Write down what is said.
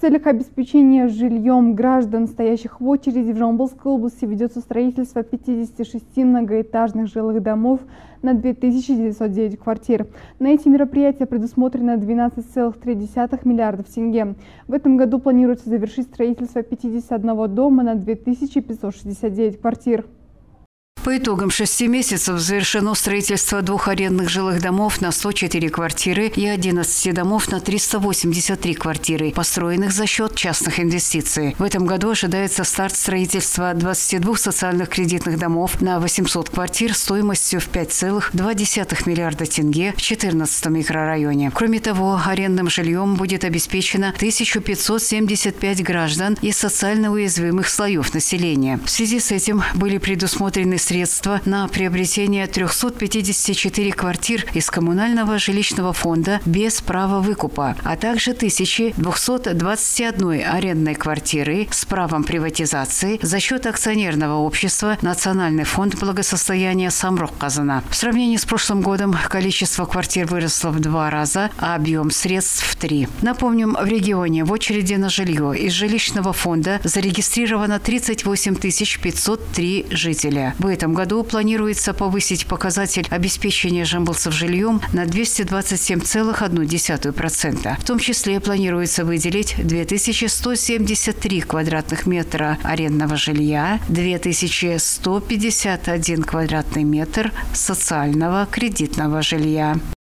Целях обеспечения жильем граждан, стоящих в очереди в Жамбылской области, ведется строительство 56 многоэтажных жилых домов на 2909 квартир. На эти мероприятия предусмотрено 12,3 миллиардов тенге. В этом году планируется завершить строительство 51 дома на 2569 квартир. По итогам шести месяцев завершено строительство двух арендных жилых домов на 104 квартиры и 11 домов на 383 квартиры, построенных за счет частных инвестиций. В этом году ожидается старт строительства 22 социальных кредитных домов на 800 квартир стоимостью в 5,2 миллиарда тенге в 14 микрорайоне. Кроме того, арендным жильем будет обеспечено 1575 граждан из социально уязвимых слоев населения. В связи с этим были предусмотрены средства на приобретение 354 квартир из коммунального жилищного фонда без права выкупа, а также 1221 арендной квартиры с правом приватизации за счет акционерного общества Национальный фонд благосостояния Самрух Казана. В сравнении с прошлым годом количество квартир выросло в два раза, а объем средств в три. Напомним, в регионе в очереди на жилье из жилищного фонда зарегистрировано 38 503 жителя. В этом году планируется повысить показатель обеспечения жамбылцев жильем на 227,1%. В том числе планируется выделить 2173 квадратных метра арендного жилья, 2151 квадратный метр социального кредитного жилья.